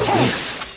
How's?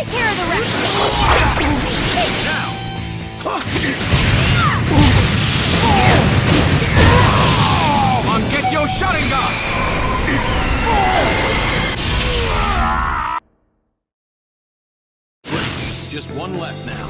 Take care of the rest! On get your shutting gun! Just one left now.